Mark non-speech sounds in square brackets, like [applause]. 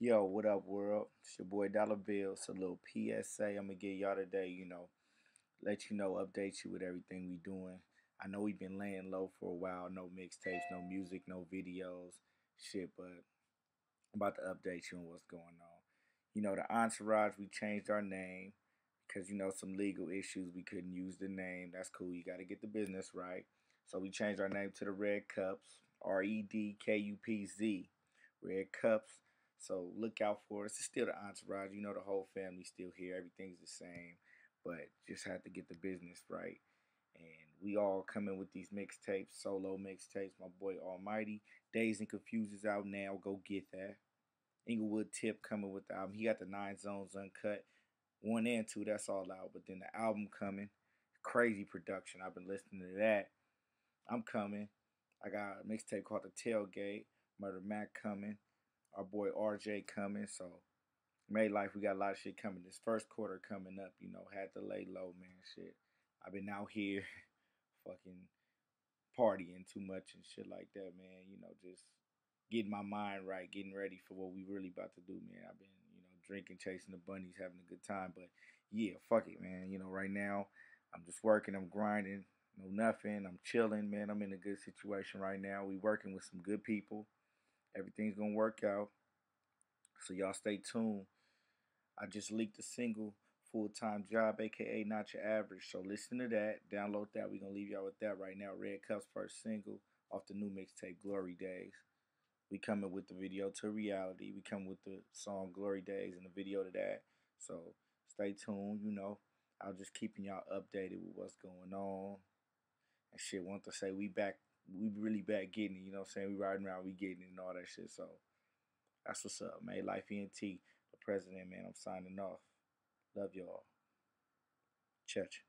Yo, what up, world? It's your boy Dolla Bill. It's a little PSA I'm gonna give y'all today. You know, let you know, update you with everything we doing. I know we've been laying low for a while. No mixtapes, no music, no videos, shit. But I'm about to update you on what's going on. You know, the Entourage, we changed our name because you know some legal issues. We couldn't use the name. That's cool. You got to get the business right. So we changed our name to the Red Kupz. R E D K U P Z. Red Kupz. So look out for us. It's still the entourage. You know the whole family's still here. Everything's the same. But just have to get the business right. And we all coming with these mixtapes, solo mixtapes. My boy Almighty. Dazed and Confused is out now. Go get that. Inglewood Tip coming with the album. He got the nine zones uncut. One and two, that's all out. But then the album coming. Crazy production. I've been listening to that. I'm coming. I got a mixtape called The Tailgate. Murder Mac coming. Our boy RJ coming. So May Life, we got a lot of shit coming. This first quarter coming up, you know, had to lay low, man. Shit. I've been out here [laughs] fucking partying too much and shit like that, man. You know, just getting my mind right, getting ready for what we really about to do, man. I've been, you know, drinking, chasing the bunnies, having a good time. But yeah, fuck it, man. You know, right now I'm just working, I'm grinding, no nothing. I'm chilling, man. I'm in a good situation right now. We working with some good people. Everything's gonna work out. So y'all stay tuned. I just leaked a single, Full Time Job, aka Not Your Average. So listen to that. Download that. We're gonna leave y'all with that right now. Red Cup's first single off the new mixtape, Glory Days. We coming with the video to reality. We come with the song Glory Days and the video to that. So stay tuned, you know. I'll just keeping y'all updated with what's going on and shit. Want to say we back, we really back getting it. You know what I'm saying? We riding around, we getting it and all that shit. So that's what's up, man. Life ENT, the president, man. I'm signing off. Love y'all. Church.